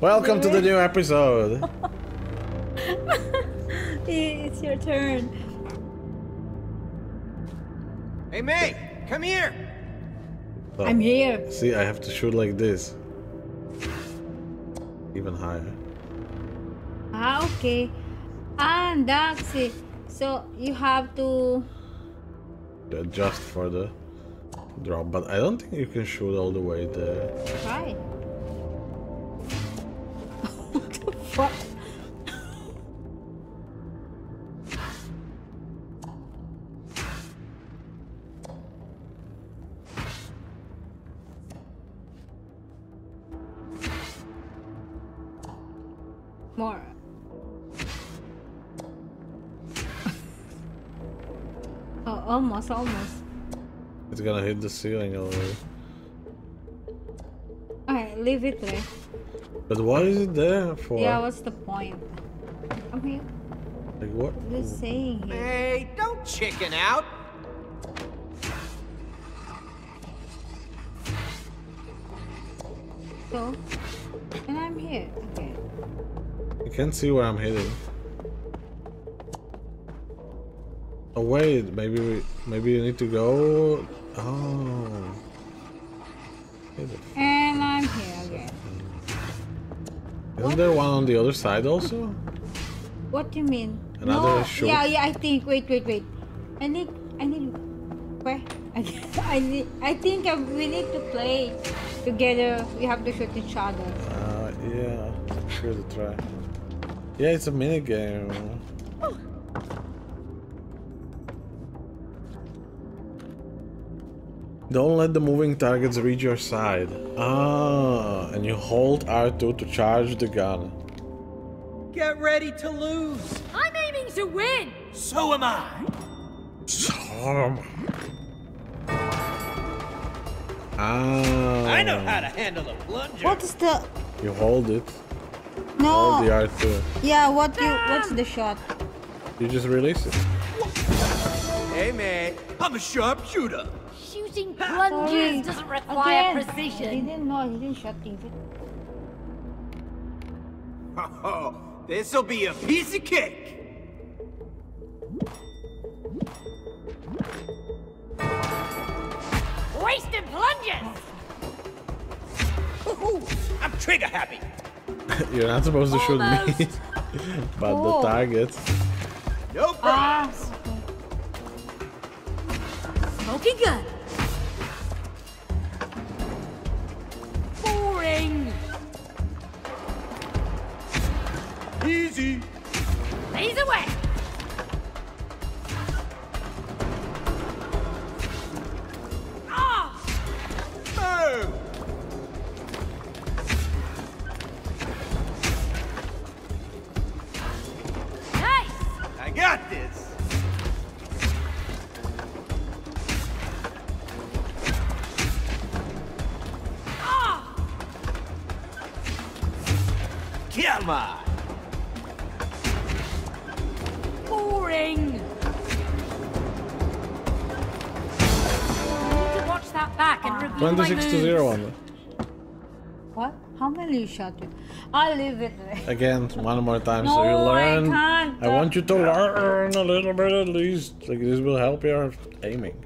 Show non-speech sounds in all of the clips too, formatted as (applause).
Welcome to the new episode. (laughs) it's your turn. Hey, May, come here. Oh, I'm here. See, I have to shoot like this. Even higher. Ah, okay. And that's it. So you have to. Adjust for the drop, but I don't think you can shoot all the way there. Try. What (laughs) oh, almost, almost. It's gonna hit the ceiling already. Alright, leave it there. But what is it there for? Yeah, what's the point? I'm here. Like what? Just saying here. Hey, don't chicken out. So, and I'm here. Okay. You can't see where I'm hitting. Oh wait, maybe we, maybe you need to go. Oh. Isn't there one on the other side also? What do you mean? Another no. Yeah, yeah. I think. Wait, wait, wait. I need. I need. Where? I, (laughs) I need. I think I, we need to play together. We have to shoot each other. Uh, yeah, sure to try. Yeah, it's a mini game. Don't let the moving targets reach your side. Ah, and you hold R2 to charge the gun. Get ready to lose. I'm aiming to win! So am I. Storm. Ah. I know how to handle a plunger. What is the? You hold it. No. Hold the R2. Yeah. What you? What's the shot? You just release it. Hey, May, I'm a sharpshooter. Shooting Sorry. plunges doesn't require Again. He didn't know. He didn't shot David. (laughs) Oh, this'll be a piece of cake. Wasting plunges! I'm trigger happy. (laughs) You're not supposed to shoot me, (laughs) but Oh. the target. No problem. Ah. Smoking gun! 26 to moves. 0 on it. What? How many you shot you? I'll leave it there. Again, (laughs) one more time so you No, I learn. can't. I want you to learn a little bit at least. Like this will help your aiming.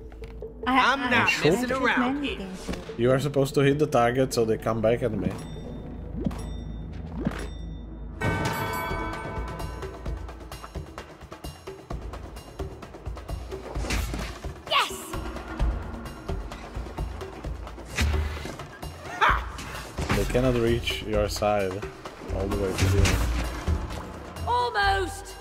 I, I'm I- not I messing around many here. things here. You are supposed to hit the target so they come back at me. Cannot reach your side all the way to the end. Almost!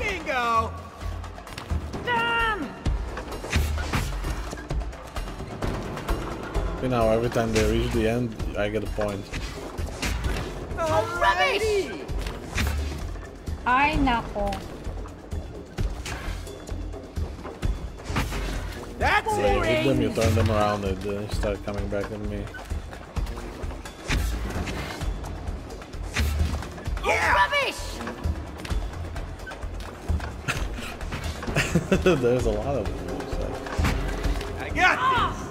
Bingo. Damn! You know, every time they reach the end, I get a point. Oh, rubbish! Ay, That's So you it. hit them, you turn them around, and they start coming back at me. Yeah. Rubbish! (laughs) There's a lot of them. so- I got this.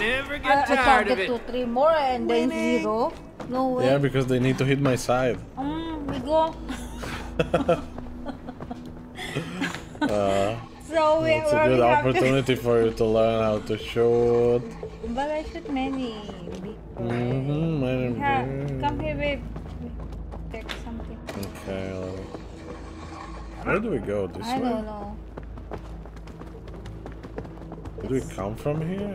never I, get I tired of target it. two, three more and then Winning. zero. No way. Yeah, because they need to hit my side. Mm, we go. (laughs) (laughs) Uh, So we it's a good have to- opportunity for you to learn how to shoot. But I shoot many. big. Mm-hmm. Yeah, come here, babe. Take something. Okay. well, Where do we go? This I way? don't know. Did we come from here?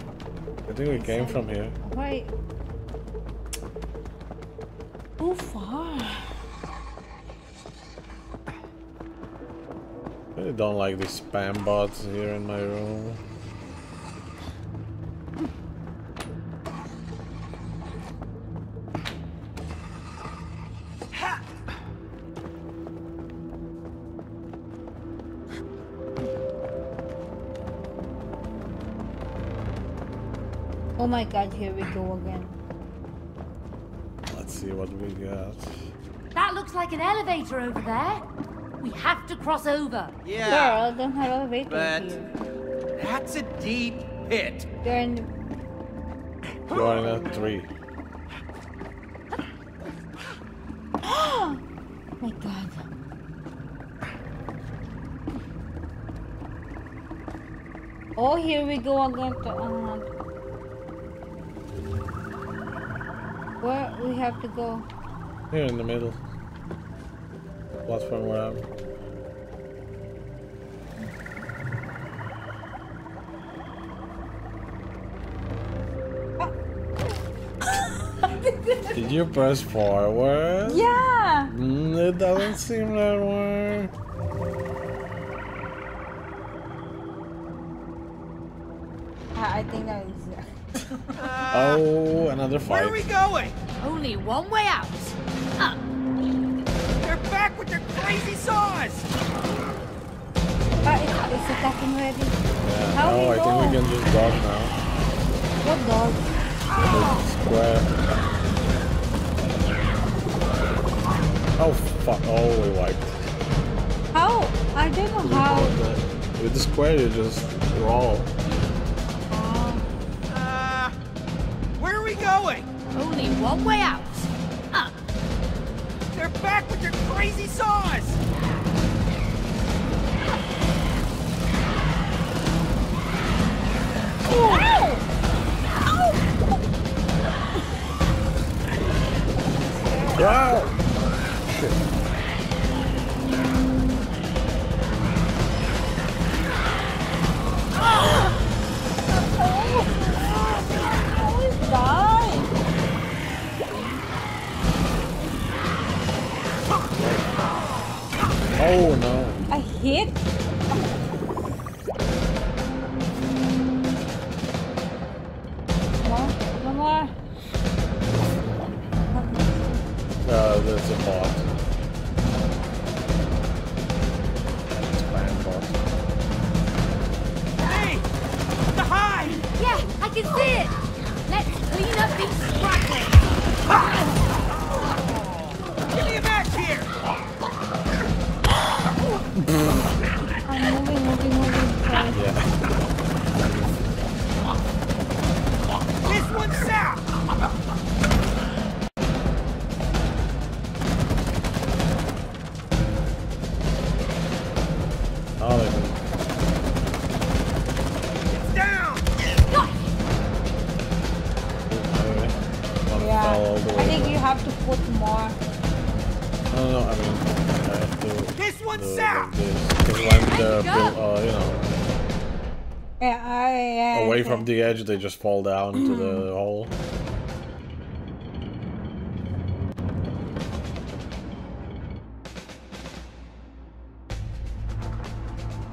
I think we came from here. Why? Too far. Really don't like these spam bots here in my room. Oh my god, here we go again. Let's see what we got. That looks like an elevator over there. We have to cross over. Yeah, Girl, don't have elevator but here. that's a deep pit. They're in You're in a three. Oh (gasps) my god. Oh, here we go again. To, uh, where we have to go? Here in the middle. Platform where I'm. Did you press forward? Yeah. Mm, it doesn't seem that way. I, I think that is. Uh, (laughs) Oh, another fight. where are we going? Only one way out. Up. They're back with their crazy saws. Ah, it's, it's attacking already. Yeah, How no, we I go? think we can just dodge now. What dog? Square. Oh fuck! Oh, we wiped. How? I don't know how. With the square, you just roll. Oh. Uh, where are we going? Only one way out. Up. They're back with their crazy saws. Wow! Oh no! I hit. More? No more. Uh, there's a bot. Bot. Hey, the hive! Yeah, I can see it. Let's clean up these scrappings. Give me a match here. I'm moving, moving, moving. Sorry. Yeah. This one's south. Edge, they just fall down to the hole.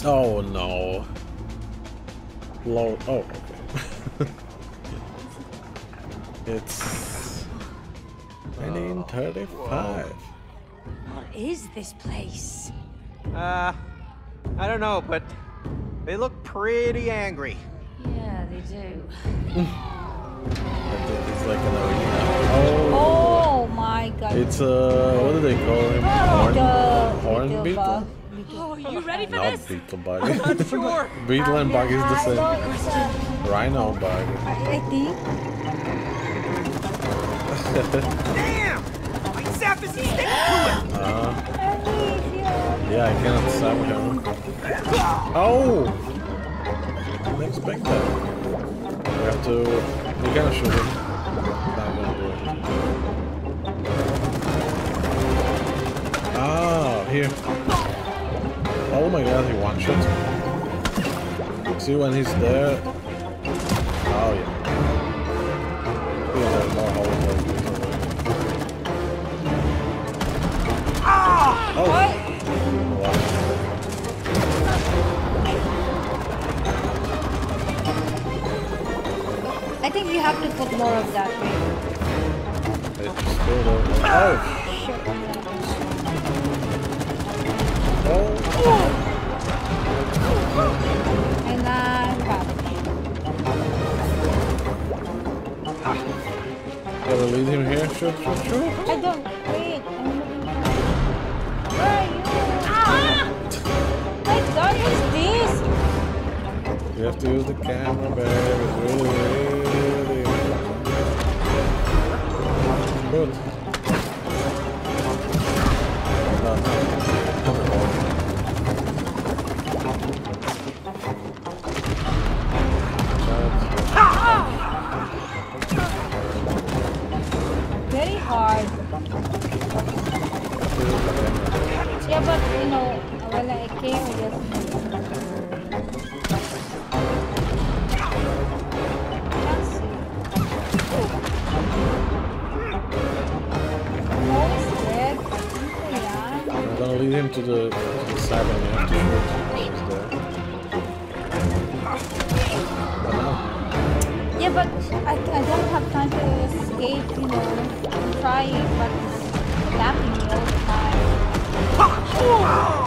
Oh no. Low. Oh, okay. (laughs) it's 1935. What is this place? Uh, I don't know, but they look pretty angry. Yeah, they do. I think it's like an arena. Oh, Oh my god. it's uh, what do they call him? Horn, the horn little beetle. bug. Oh, you ready for Not this? beetle bug. Not (laughs) sure. beetle and bug is the same. know Rhino bug. I, I think. Damn! My sap isn't sticking to it. Uh, yeah. yeah, I cannot stab him. Oh! Didn't expect that. We have to. We gotta shoot him. Not gonna do it. Ah, here. Oh my god, he one shot. See when he's there. Oh yeah. More holes like. Oh! I think you have to put more of that. Wait. It's still there. Oh! Shit. Oh! And then rabbit. Gotta lead him here. Shoot, shoot, shoot. I don't. Wait. Where are you? Ah! My God, what's this? You have to use the camera, babe. It's really, really no. Very hard. Yeah, but you know, when I came, I just. Him to the, to the side Yeah, but I, I don't have time to escape, you know. I'm trying, but it's me all the time.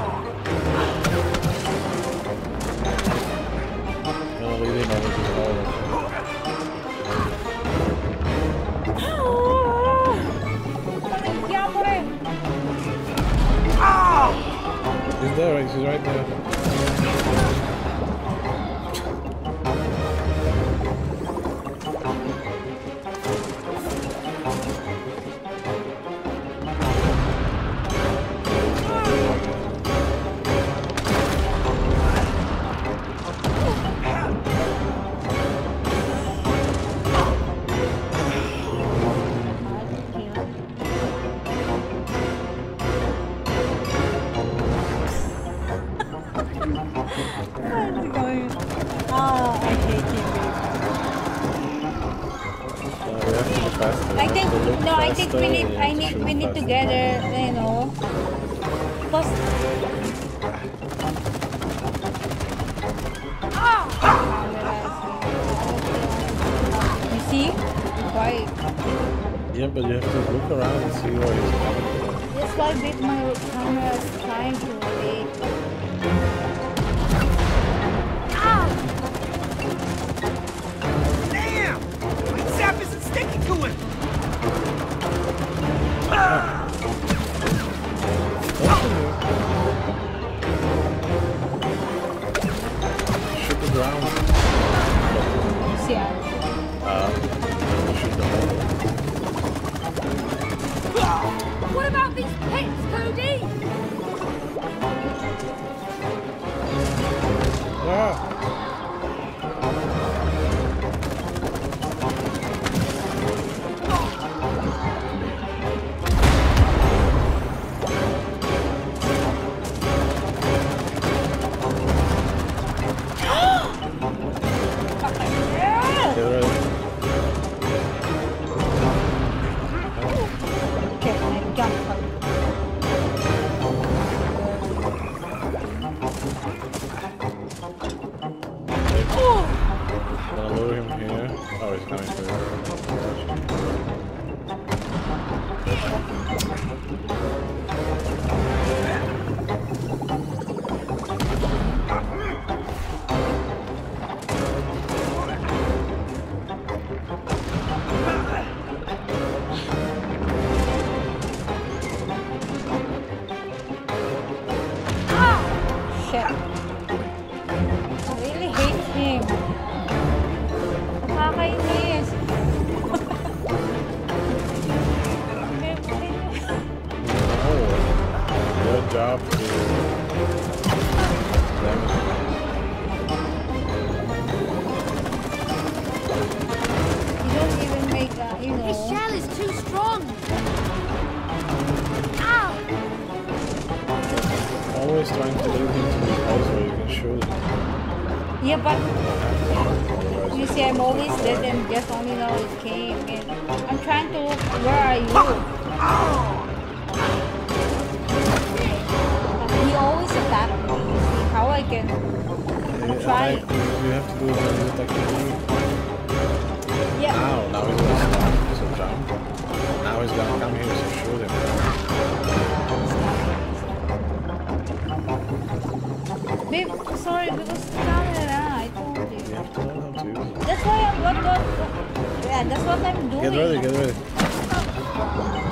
There, he's right there. Why? Yeah, but you have to look around and see where he's coming from. That's why with my camera is trying to wait. Damn! My sap isn't sticking to it. Shoot the ground. What about these pits, Cody? Ah! Yeah! Always dead and just only know it came. And I'm trying to look, where are you? He always attacks me. See how I can. you try. attack- You have to do it when he's attacking you. Yeah. Ow, now he's gonna stop, jump. Now he's gonna come here, so shoot him. Babe, sorry, because I told You you. have to That's why I'm what, yeah, that's what I'm doing. Get ready, get ready.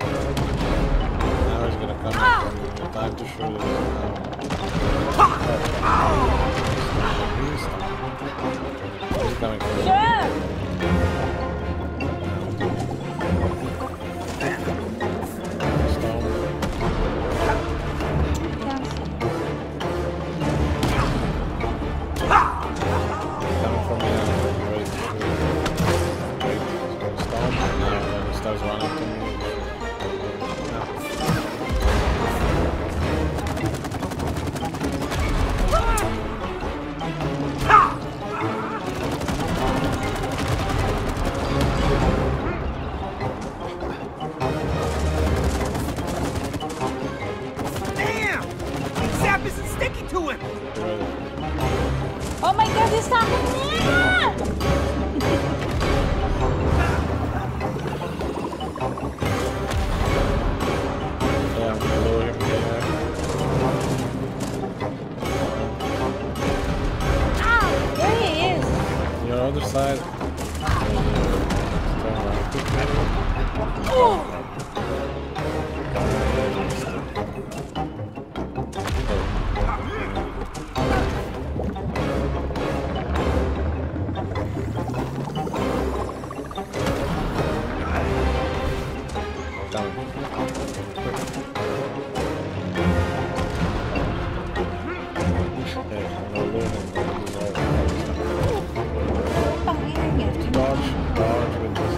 Now he's gonna come up from me. Time to shoot him now. He's coming from me. Sure. Coming. Okay, I'm lure him. Dodge, dodge with this.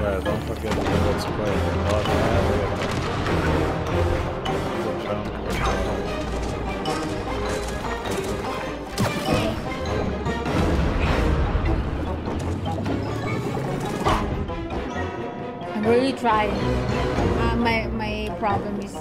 Yeah, don't forget the bullet spray. Dodge and Trying. Uh, my my problem is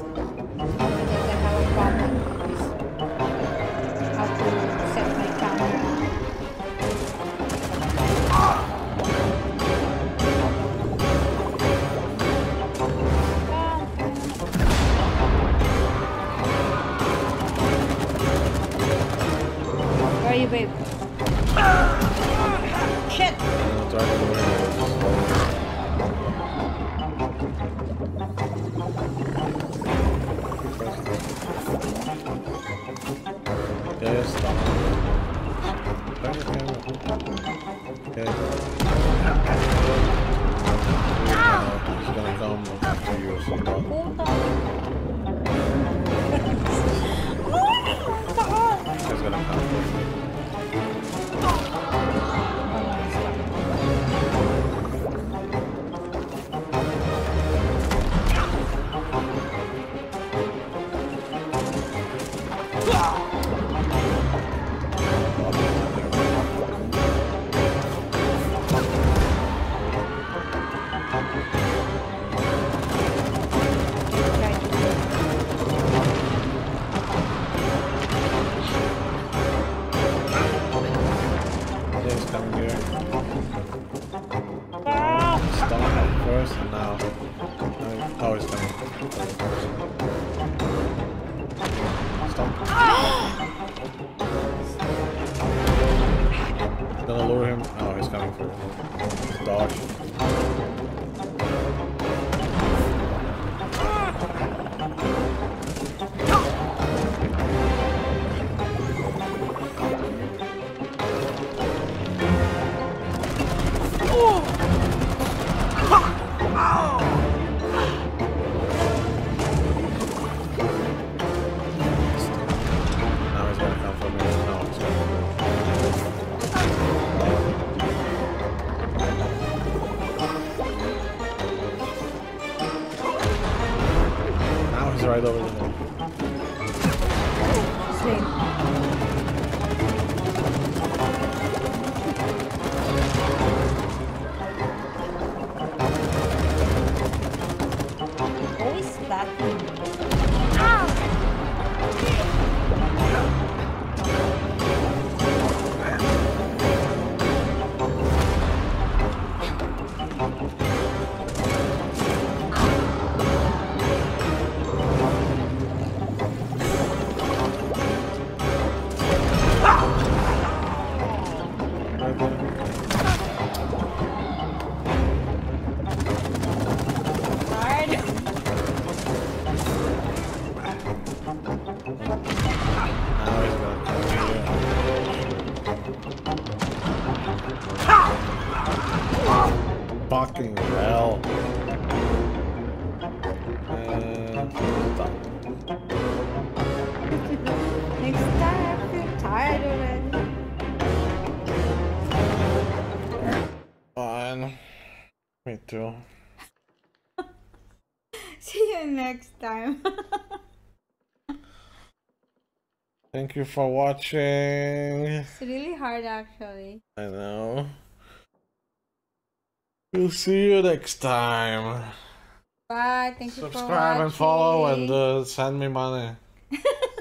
for dodge. Fucking hell. And stop. Next time I feel tired already. Fine. Me too. (laughs) See you next time. Thank you for watching. it's really hard actually. I know. We'll see you next time. Bye. Thank you for Subscribe and follow and uh, send me money. (laughs)